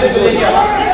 Você deveria.